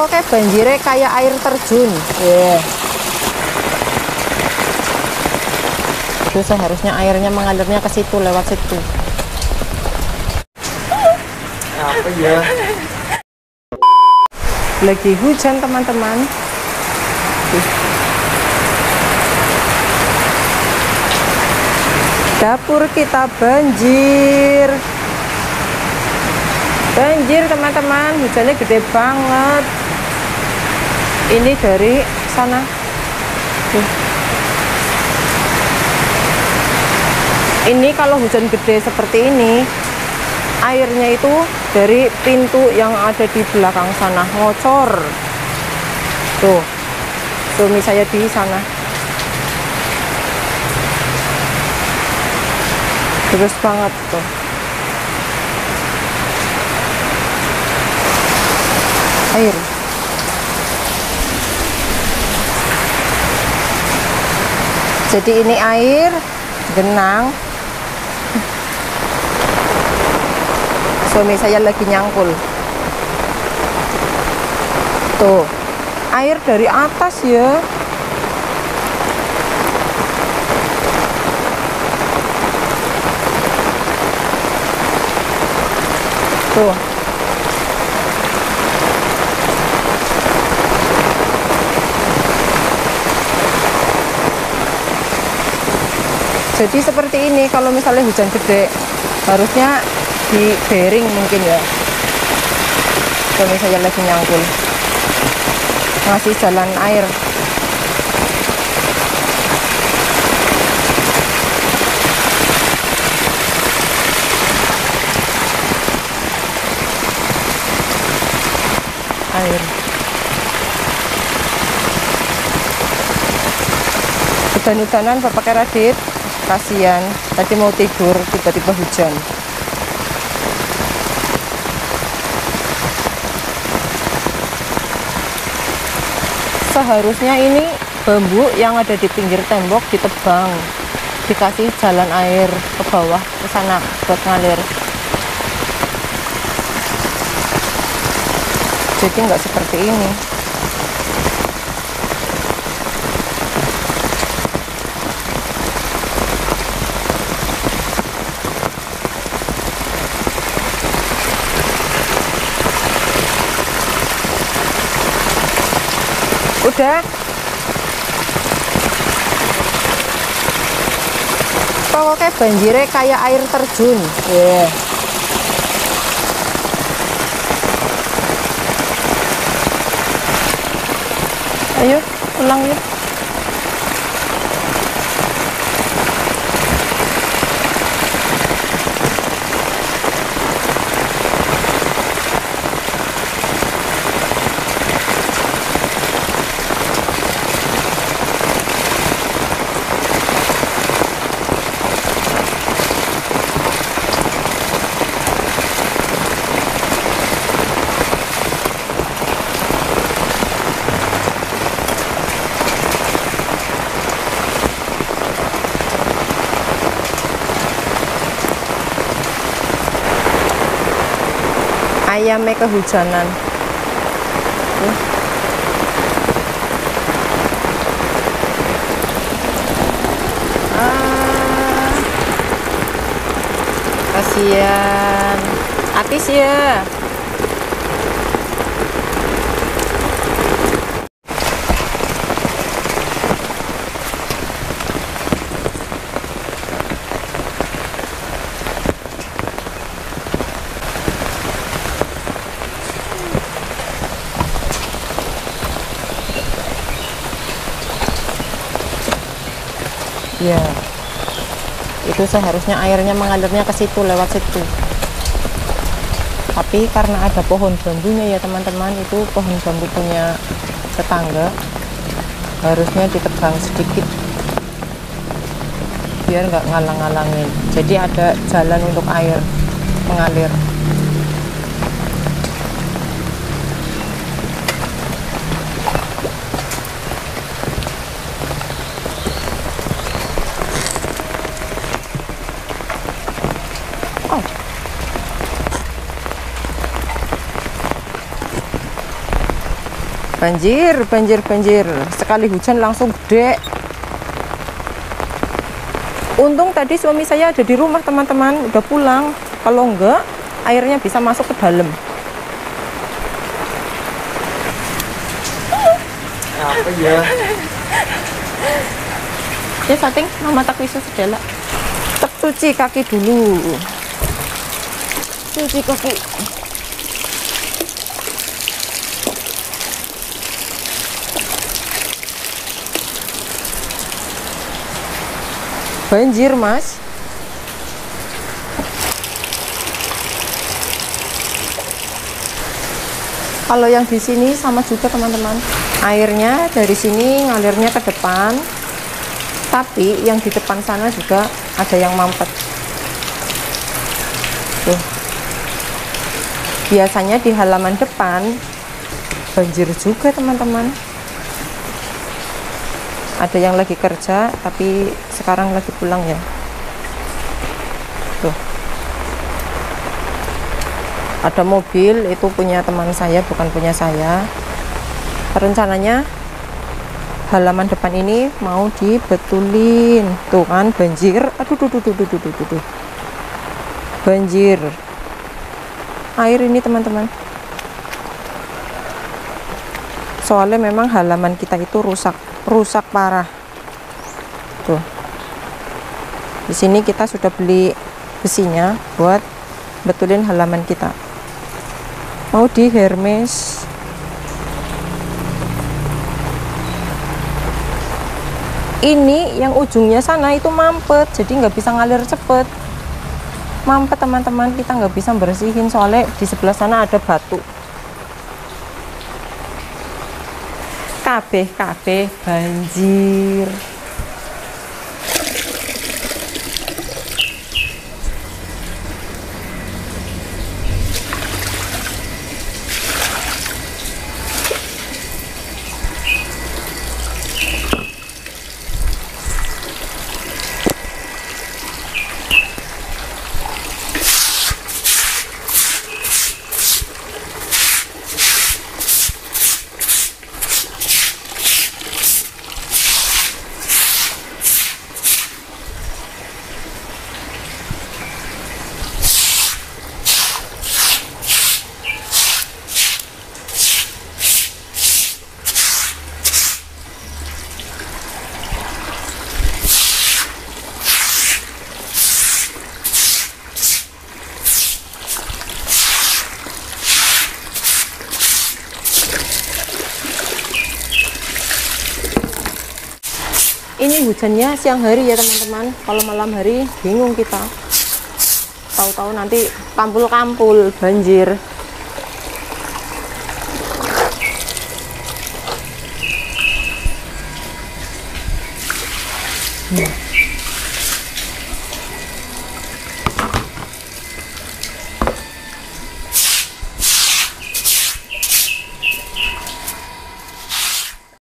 Oke, banjirnya kayak air terjun. Yeah. Itu seharusnya airnya mengalirnya ke situ lewat situ. Apa ya? Lagi hujan teman-teman. Dapur kita banjir. Banjir teman-teman, hujannya gede banget. Ini dari sana. Tuh. Ini kalau hujan gede seperti ini, airnya itu dari pintu yang ada di belakang sana ngocor. Tuh, suami saya di sana. Terus banget tuh. Air. Jadi ini air genang. Suami saya lagi nyangkul. Tuh, air dari atas ya. Tuh. Jadi seperti ini kalau misalnya hujan gede harusnya di bearing mungkin ya. Suami saya lagi nyangkul. Ngasih jalan air. Air. Hujan-hujanan pakai radit kasihan. Tadi mau tidur tiba-tiba hujan. Seharusnya ini bambu yang ada di pinggir tembok ditebang. Dikasih jalan air ke bawah ke sana buat ngalir. Jadi nggak seperti ini udah pokoknya banjirnya kayak air terjun. Yeah. ayo pulang yuk ayamnya kehujanan. Tuh. ah. Kasihan. Atis ya ya itu seharusnya airnya mengalirnya ke situ lewat situ. Tapi karena ada pohon bambunya ya teman-teman itu pohon bambu punya tetangga harusnya ditebang sedikit. Biar nggak ngalang-ngalangin. Jadi ada jalan untuk air mengalir banjir banjir banjir. Sekali hujan langsung gede. Untung tadi suami saya ada di rumah teman-teman. Udah pulang. Kalau enggak airnya bisa masuk ke dalam. Apa ya? ya sating mama tak bisa sedala tak cuci kaki dulu. Cuci kaki banjir mas. Kalau yang di sini sama juga teman-teman. Airnya dari sini ngalirnya ke depan. Tapi yang di depan sana juga ada yang mampet. Tuh. Biasanya di halaman depan banjir juga teman-teman ada yang lagi kerja tapi sekarang lagi pulang ya. Tuh. Ada mobil itu punya teman saya bukan punya saya. Rencananya halaman depan ini mau dibetulin. Tuh kan banjir. Aduh duh, duh, duh, duh, duh, duh, duh, banjir. Air ini teman-teman. Soalnya memang halaman kita itu rusak rusak parah. Tuh. Di sini kita sudah beli besinya buat betulin halaman kita. Mau di Hermes. Ini yang ujungnya sana itu mampet jadi nggak bisa ngalir cepet. Mampet teman-teman kita nggak bisa bersihin soalnya di sebelah sana ada batu kabeh kabeh banjir ini hujannya siang hari ya teman-teman. Kalau malam hari bingung kita. Tahu-tahu nanti kampul-kampul banjir. Hmm.